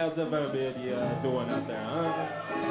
how's everybody uh, doing out there, huh?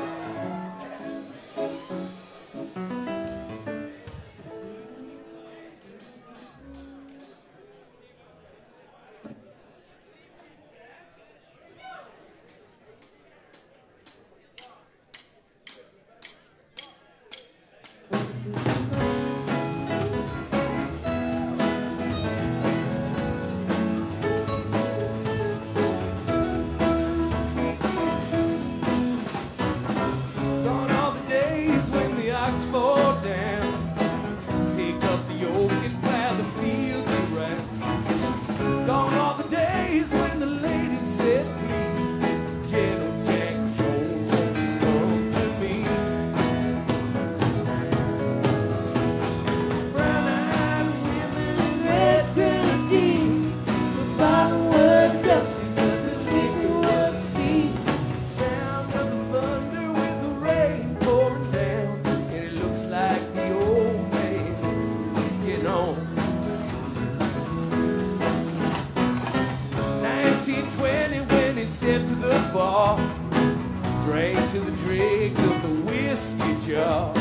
straight to the dregs of the whiskey jar.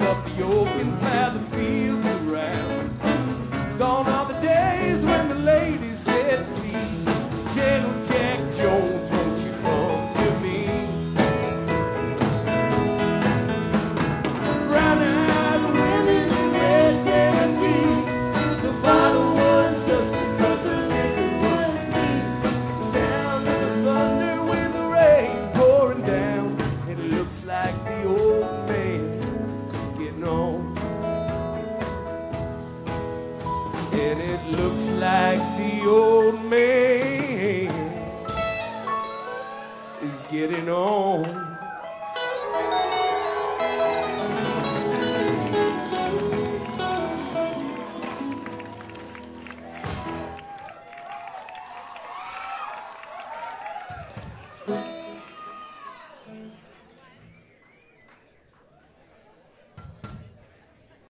up the open path.